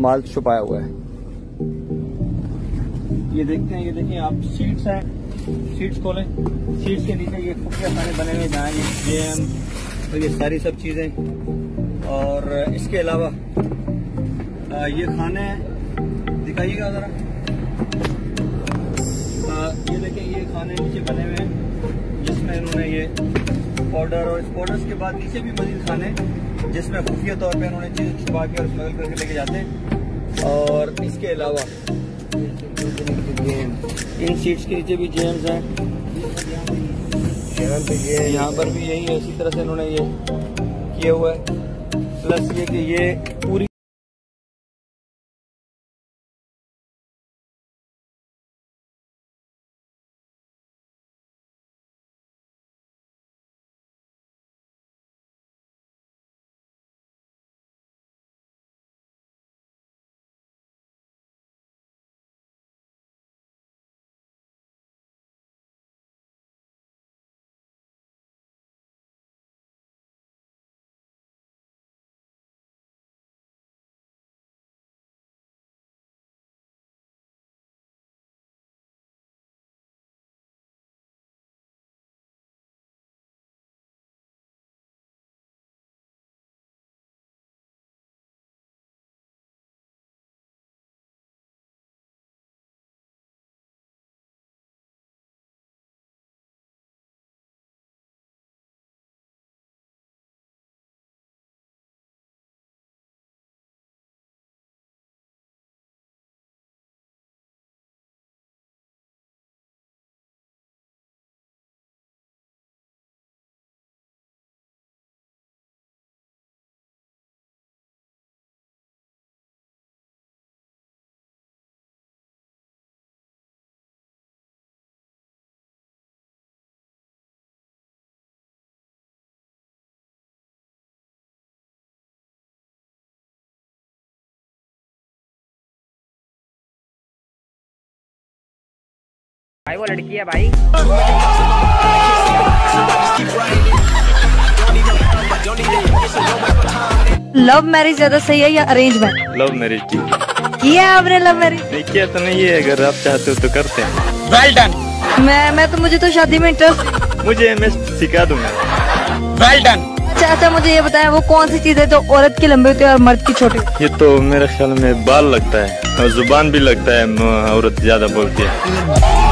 माल छुपाया हुआ है। ये देखते हैं, ये देखिए, आप सीट्स हैं। सीट्स खोलें। सीट्स के नीचे ये खुफिया खाने बने हुए जहाँ ये जेम तो ये सारी सब चीज़ें। और इसके अलावा ये खाने दिखाइएगा ज़रा। ये देखिए, ये खाने नीचे बने हुए हैं, जिसमें इन्होंने ये पाउडर और इस पाउडर के बाद नीचे भी मजीद खाने, जिसमें खुफिया तौर पर उन्होंने चीज़ छुपा के और स्मगल करके लेके जाते हैं। और इसके अलावा, इन सीट्स के नीचे भी जेम्स हैं। यहाँ पर भी यही है, इसी तरह से इन्होंने ये किया हुआ है। प्लस ये कि ये पूरी भाई वो लड़की है भाई। लव मैरिज ज़्यादा सही है या अरेंज मैरिज लव मैरिज की। किया है आपने लव मैरिज नहीं किया तो नहीं है अगर आप चाहते हो तो करते हैं। वेल डन मैं मैं तो मुझे तो शादी में इंटरेस्ट मुझे मैं सिखा दूँगा वेल डन अच्छा अच्छा मुझे ये बताया वो कौन सी चीज़ है जो औरत की लंबी होती है और मर्द की छोटी ये तो मेरे ख्याल में बाल लगता है और ज़ुबान भी लगता है औरत ज़्यादा बोलती है।